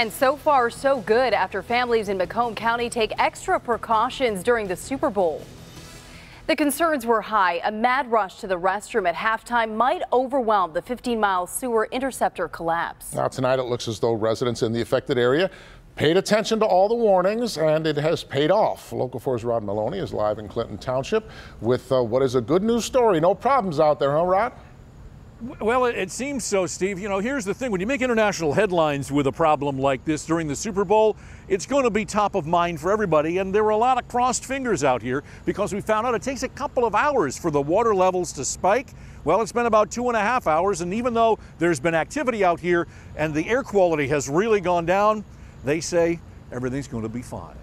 And so far, so good after families in Macomb County take extra precautions during the Super Bowl. The concerns were high. A mad rush to the restroom at halftime might overwhelm the 15-mile sewer interceptor collapse. Now tonight it looks as though residents in the affected area paid attention to all the warnings and it has paid off. Local 4's Rod Meloni is live in Clinton Township with uh, what is a good news story. No problems out there, huh, Rod? Well, it seems so, Steve. You know, here's the thing when you make international headlines with a problem like this during the Super Bowl, it's going to be top of mind for everybody. And there were a lot of crossed fingers out here because we found out it takes a couple of hours for the water levels to spike. Well, it's been about two and a half hours. And even though there's been activity out here and the air quality has really gone down, they say everything's going to be fine.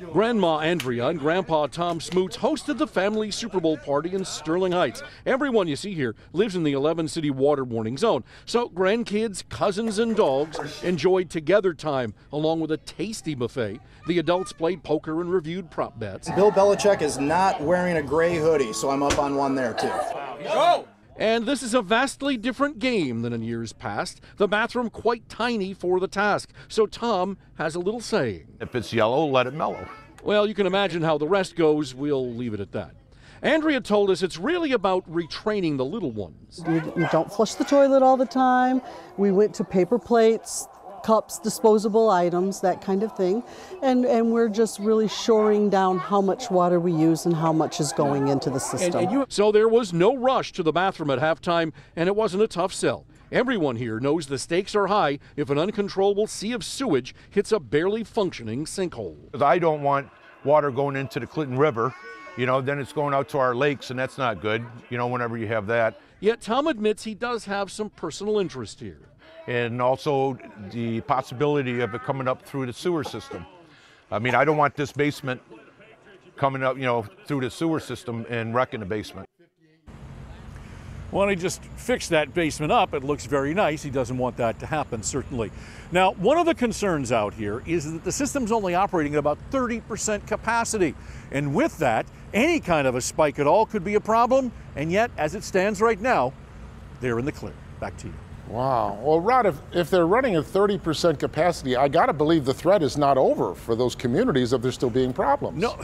Grandma Andrea and Grandpa Tom Smoots hosted the family Super Bowl party in Sterling Heights. Everyone you see here lives in the 11 city water warning zone. So grandkids, cousins, and dogs enjoyed together time along with a tasty buffet. The adults played poker and reviewed prop bets. Bill Belichick is not wearing a gray hoodie, so I'm up on one there too. Go! And this is a vastly different game than in years past. The bathroom quite tiny for the task. So Tom has a little saying. If it's yellow, let it mellow. Well, you can imagine how the rest goes. We'll leave it at that. Andrea told us it's really about retraining the little ones. We, we don't flush the toilet all the time. We went to paper plates, cups, disposable items, that kind of thing. And, and we're just really shoring down how much water we use and how much is going into the system. And, and you, so there was no rush to the bathroom at halftime, and it wasn't a tough sell. Everyone here knows the stakes are high if an uncontrollable sea of sewage hits a barely functioning sinkhole. I don't want water going into the Clinton River. You know, then it's going out to our lakes, and that's not good, you know, whenever you have that. Yet Tom admits he does have some personal interest here and also the possibility of it coming up through the sewer system. I mean, I don't want this basement coming up, you know, through the sewer system and wrecking the basement. Well, he just fixed that basement up. It looks very nice. He doesn't want that to happen, certainly. Now, one of the concerns out here is that the system's only operating at about 30% capacity. And with that, any kind of a spike at all could be a problem. And yet, as it stands right now, they're in the clear. Back to you. Wow. Well, Rod, if, if they're running at 30% capacity, I got to believe the threat is not over for those communities if there's still being problems. No.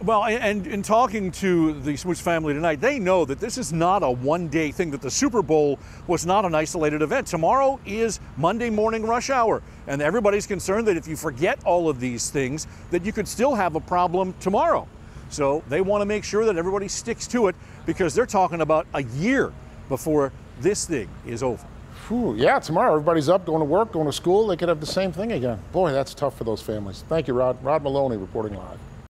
Well, and in talking to the Smoots family tonight, they know that this is not a one day thing, that the Super Bowl was not an isolated event. Tomorrow is Monday morning rush hour, and everybody's concerned that if you forget all of these things, that you could still have a problem tomorrow. So they want to make sure that everybody sticks to it because they're talking about a year before this thing is over. Whew, yeah, tomorrow everybody's up, going to work, going to school. They could have the same thing again. Boy, that's tough for those families. Thank you, Rod. Rod Meloni reporting live.